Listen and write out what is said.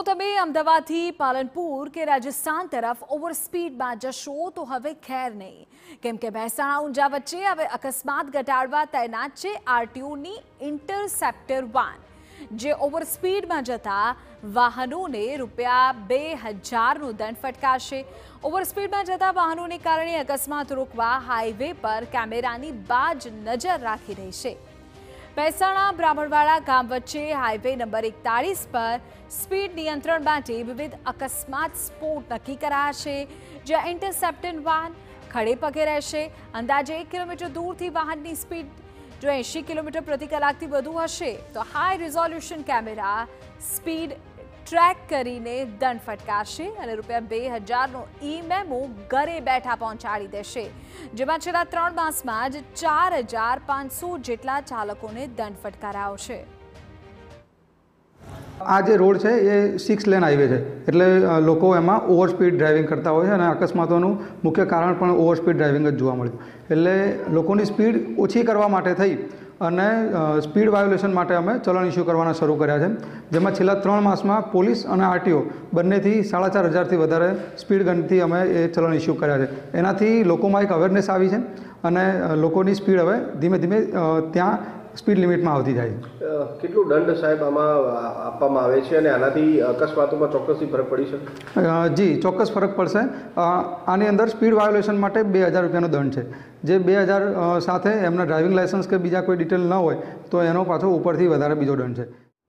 તો તમે અમદાવાદથી પાલનપુર કે રાજસ્થાન તરફ ઓવર સ્પીડમાં જશો તો હવે ખેર નહીં. કેમ કે મહેસાણા, ઊંઝા વચ્ચે હવે અકસ્માત ઘટાડવા તૈનાત છે આરટીઓની ઇન્ટરસેપ્ટર વાન. જે ઓવર સ્પીડમાં જતા વાહનોને રૂપિયા બે હજારનો દંડ ફટકારશે. ઓવર સ્પીડમાં જતા વાહનોને કારણે અકસ્માત રોકવા હાઈવે પર કેમેરાની બાજ નજર રાખી રહી છે. મહેસાણા બ્રાહ્મણવાડા ગામ વચ્ચે હાઈવે નંબર એકતાળીસ પર સ્પીડ નિયંત્રણ માટે વિવિધ અકસ્માત સ્પોટ નક્કી કરાયા છે જ્યાં ઇન્ટરસેપ્ટન વાહન ખડે પગે રહેશે. અંદાજે એક કિલોમીટર દૂરથી વાહનની સ્પીડ જો એંશી કિલોમીટર પ્રતિ કલાકથી વધુ હશે, તો high resolution camera speed track કરીને દંડ ફટકારશે અને રૂપિયા બે હજારનો ઈ મેમો ઘરે બેઠા પહોંચાડી દેશે. જેમાં છેલ્લા ત્રણ માસમાં જ ચાર હજાર પાંચસો જેટલા ચાલકોને દંડ ફટકારાયો છે. આ જે રોડ છે એ સિક્સ લેન હાઈવે છે. એટલે લોકો એમાં ઓવર સ્પીડ ડ્રાઇવિંગ કરતા હોય છે અને અકસ્માતોનું મુખ્ય કારણ પણ ઓવર સ્પીડ ડ્રાઇવિંગ જ જોવા મળ્યું. એટલે લોકોની સ્પીડ ઓછી કરવા માટે થઈ અને સ્પીડ વાયોલેશન માટે અમે ચલણ ઇસ્યુ કરવાના શરૂ કર્યા છે. જેમાં છેલ્લા ત્રણ માસમાં પોલીસ અને આરટીઓ બંનેથી સાડા ચાર હજારથી વધારે સ્પીડ ગનથી અમે એ ચલણ ઇસ્યુ કર્યા છે. એનાથી લોકોમાં એક અવેરનેસ આવી છે અને લોકોની સ્પીડ હવે ધીમે ધીમે ત્યાં સ્પીડ લિમિટમાં આવતી જાય. કેટલું દંડ સાહેબ આમાં આપવામાં આવે છે અને આનાથી અકસ્માતોમાં ચોક્કસથી ફરક પડી શકે? જી ચોક્કસ ફરક પડશે. આની અંદર સ્પીડ વાયોલેશન માટે બે હજાર રૂપિયાનો દંડ છે. જે બે હજાર સાથે એમના ડ્રાઇવિંગ લાયસન્સ કે બીજા કોઈ ડિટેલ ન હોય તો એનો પાછો ઉપરથી વધારે બીજો દંડ છે.